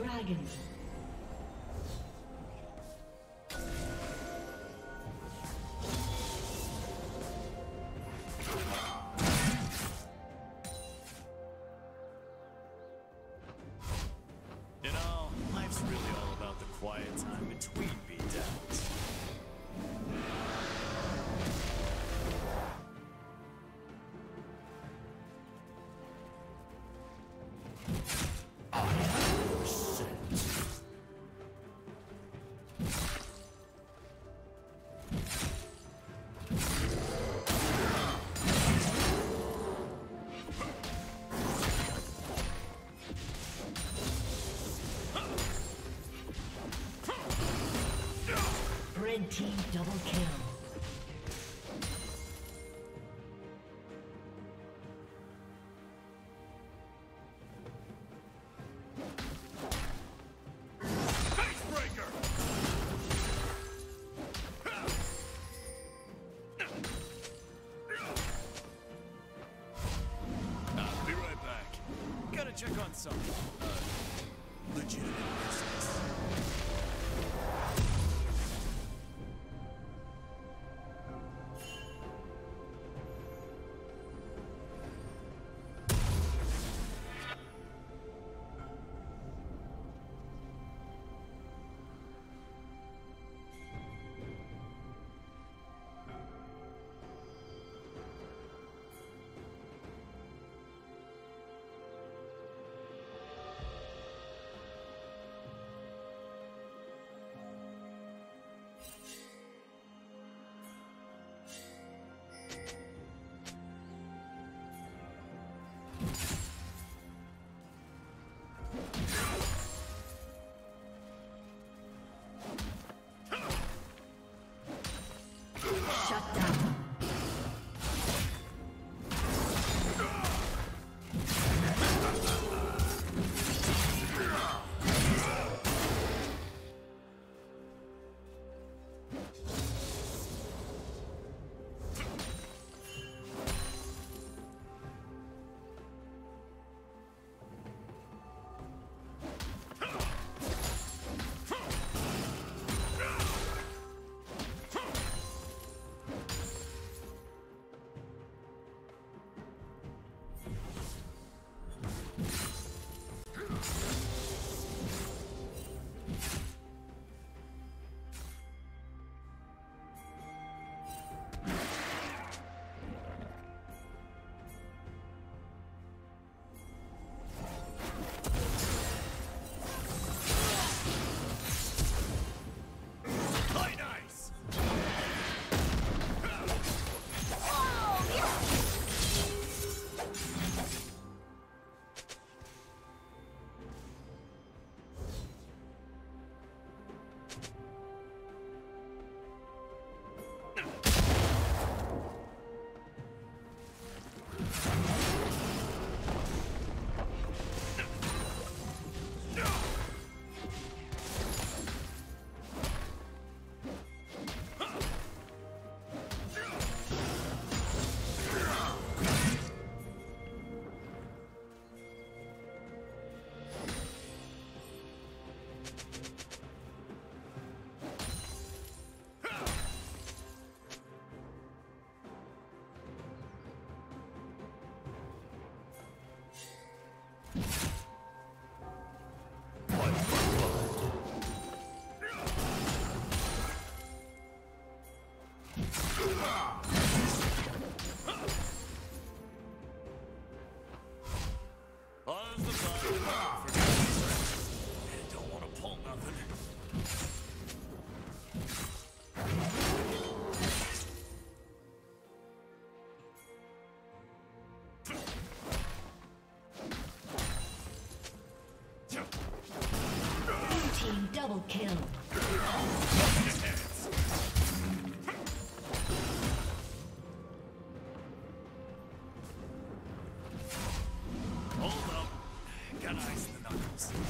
Dragon. Check on some uh, legitimate business. you kill. Hold up. Got eyes in the knuckles.